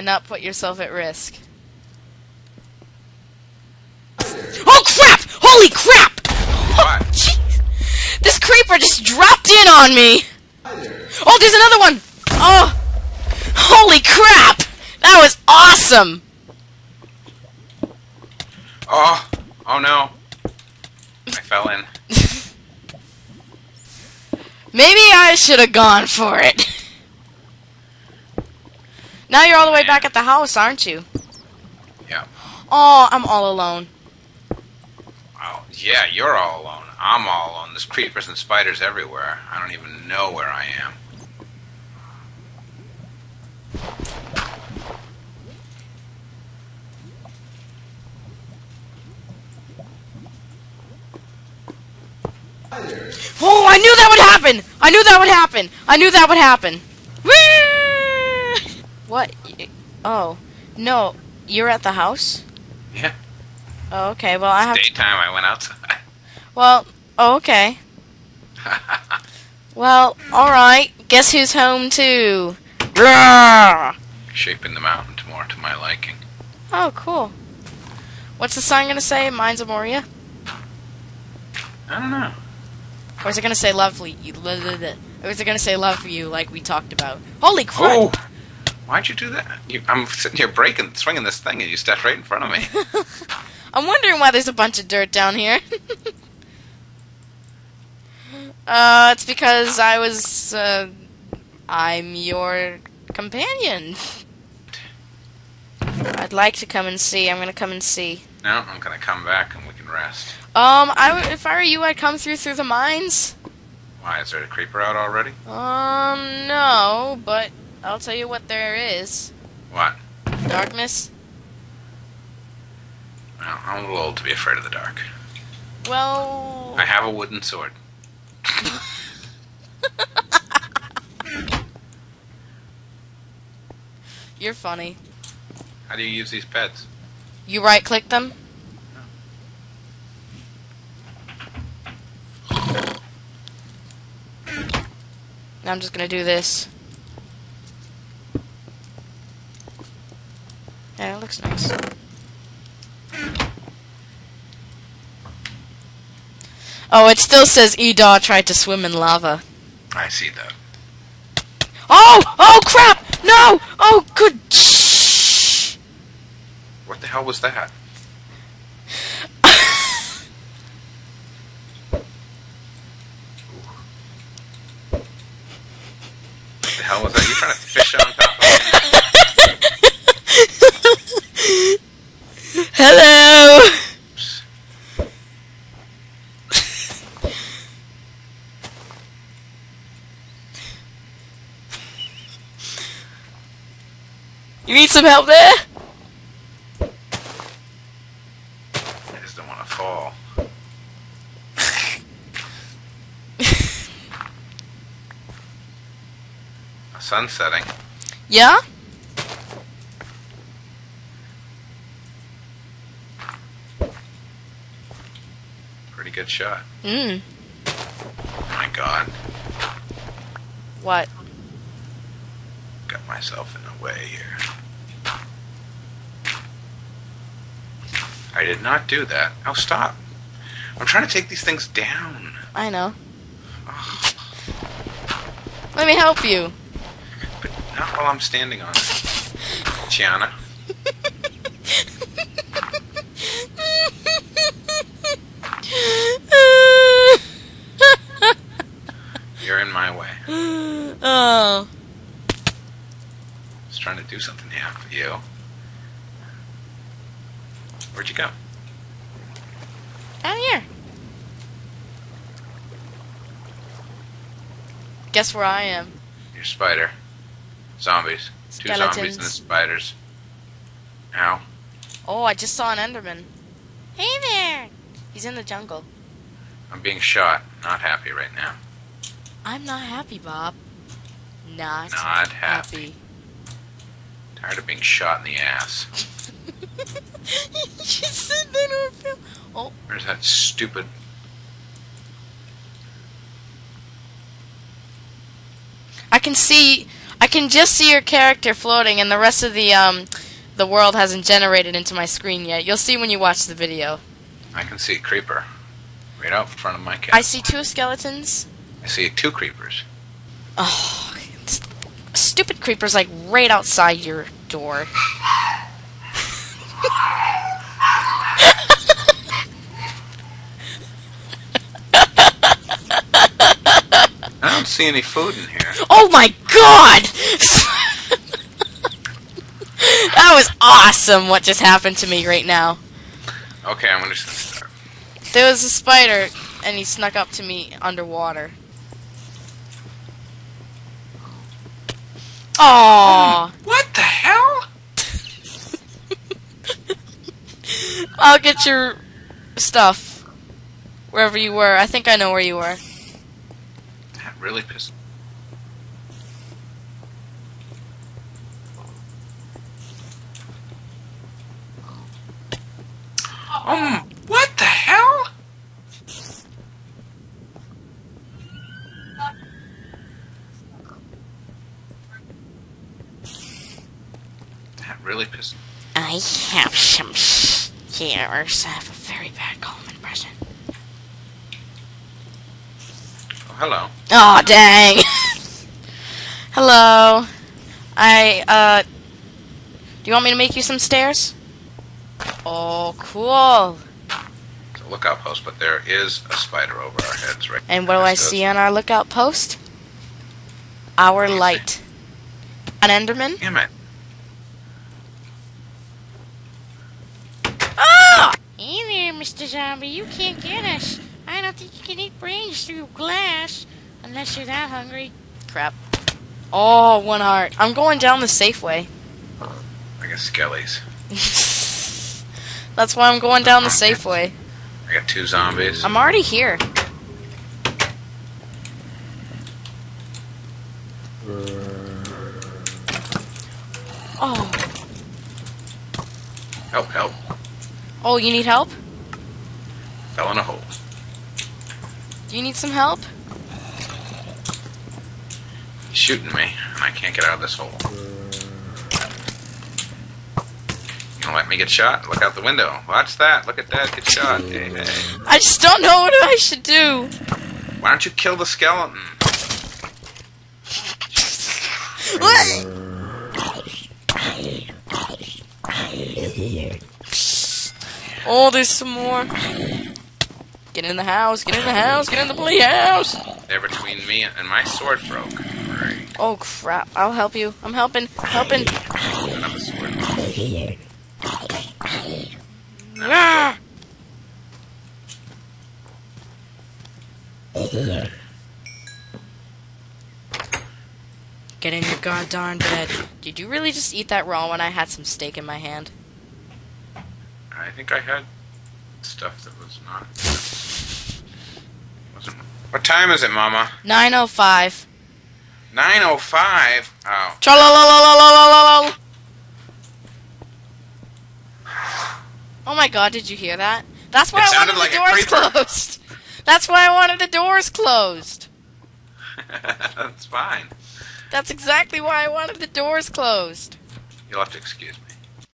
and not put yourself at risk. Oh crap! Holy crap! Oh, jeez. This creeper just dropped in on me! Oh, there's another one! Oh! Holy crap! That was awesome! Oh, oh no. I fell in. Maybe I should have gone for it. now you're all the way back at the house, aren't you? Yeah. Oh, I'm all alone. Oh, yeah, you're all alone. I'm all alone. There's creepers and spiders everywhere. I don't even know where I am. Oh, I knew that would happen! I knew that would happen! I knew that would happen! What? Oh. No. You're at the house? Yeah. Oh, okay. Well, I have. Daytime, I went outside. Well, oh, okay. Well, alright. Guess who's home too? Shaping the mountain more to my liking. Oh, cool. What's the sign gonna say? Mines of Moria? I don't know. Or is it gonna say lovely? Or is it gonna say love for you like we talked about? Holy crap! Oh! Why'd you do that? You, I'm sitting here breaking, swinging this thing, and you stepped right in front of me. I'm wondering why there's a bunch of dirt down here. uh, it's because I was, uh, I'm your companion. I'd like to come and see. I'm gonna come and see. no, I'm gonna come back and we can rest. Um, I w- if I were you, I'd come through through the mines. Why, is there a creeper out already? Um, no, but I'll tell you what there is. What? Darkness. Well, I'm a little old to be afraid of the dark. Well, I have a wooden sword. you're funny. How do you use these pets? You right click them? Now I'm just gonna do this. Yeah, it looks nice. Oh, it still says Edar tried to swim in lava. I see that. Oh! Oh crap! No! Oh good shh! What the hell was that? What the hell was that? You trying to fish on top of me? Hello! You need some help there? I just don't want to fall. Sun's setting. Yeah? Pretty good shot. Mm. Oh my god. What? Got myself in the way here. I did not do that. Oh, stop. I'm trying to take these things down. I know. Let me help you. But not while I'm standing on it. Chiana. You're in my way. oh. Just trying to do something here for you. Where'd you go? Down here. Guess where I am? Your spider. Zombies. Two zombies and the spiders. Ow. Oh, I just saw an Enderman. Hey there! He's in the jungle. I'm being shot. Not happy right now. I'm not happy, Bob. Not, Not happy. happy. Tired of being shot in the ass. you said that on film. Oh, Where's that stupid. I can see. I can just see your character floating, and the rest of the um, the world hasn't generated into my screen yet. You'll see when you watch the video. I can see a creeper right out in front of my I see two skeletons. I see two creepers. Oh, stupid creepers like right outside your door. I don't see any food in here. Oh my god! that was awesome what just happened to me right now. Okay, I'm gonna just start. There was a spider and he snuck up to me underwater. Aww. What the hell? I'll get your stuff. Wherever you were. I think I know where you were. That really pissed. Um, what the hell? That really pissed. I have some stairs. I have a very bad calm impression. Oh, hello. Oh dang. Hello. I uh Do you want me to make you some stairs? Oh, cool. It's a lookout post, but there is a spider over our heads right And what do I see on our lookout post? Our light. An Enderman? Damn it. Ah! Hey there, Mr. Zombie. You can't get us. I don't think you can eat brains through glass. Unless you're that hungry. Crap. Oh, one heart. I'm going down the safe way. I got skellies. That's why I'm going down the safe way. I got two zombies. I'm already here. Uh, oh. Help, help. Oh, you need help? Fell in a hole. Do you need some help? He's shooting me, and I can't get out of this hole. You gonna let me get shot? Look out the window. Watch that. Look at that. Get shot. Hey, hey. I just don't know what I should do. Why don't you kill the skeleton? What? Oh, there's some more. Get in the house, get in the house, get in the play house. They're between me and my sword broke. Right. Oh crap, I'll help you. I'm helping, helping. Another sword. Ah! Get in your goddamn bed. Did you really just eat that raw when I had some steak in my hand? I think I had stuff that was not. What time is it, Mama? 905. 9:05. Oh. oh Tra-la-la-la-la-la-la-la. Oh my god, did you hear that? That's why It I wanted the like a doors closed. That's why I wanted the doors closed. That's fine. That's exactly why I wanted the doors closed. You'll have to excuse me.